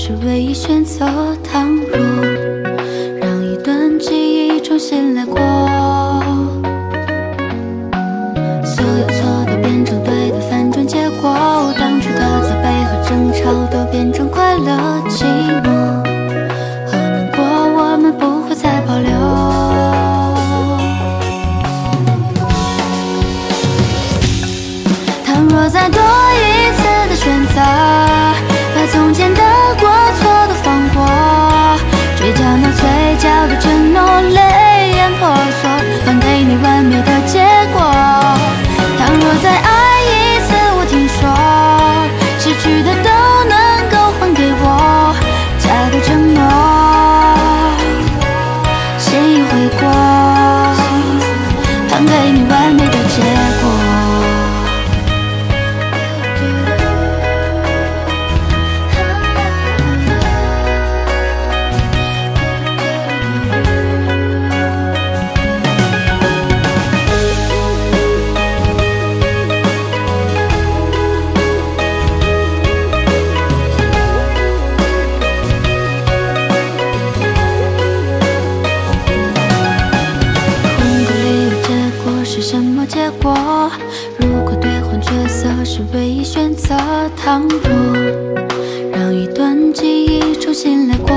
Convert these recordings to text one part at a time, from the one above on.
是唯一选择。倘若让一段记忆重新来过，所有错都变成对的反转结果，当初的责备和争吵都变成快乐、寂寞和难过，我们不会再保留。倘若在。完美的结果。是什么结果？如果兑换角色是唯一选择，倘若让一段记忆重新来过，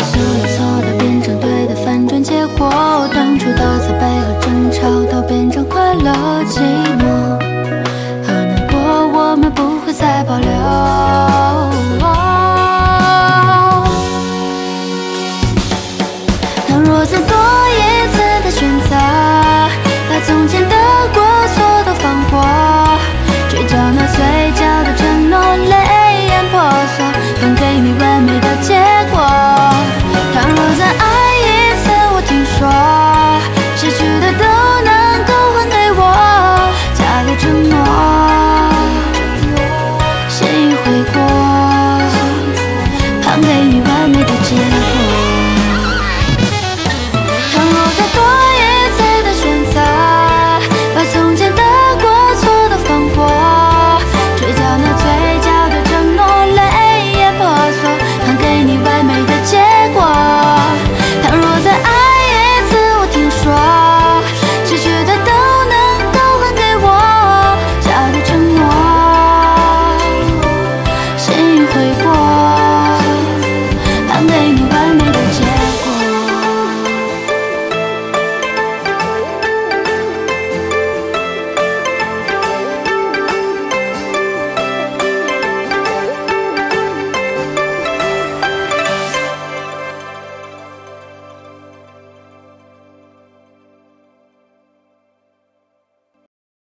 所有错的变成对的，反转结果，当初的责备和争吵都变成快乐，寂寞和难过，我们不会再保留。倘若再多一次的选择，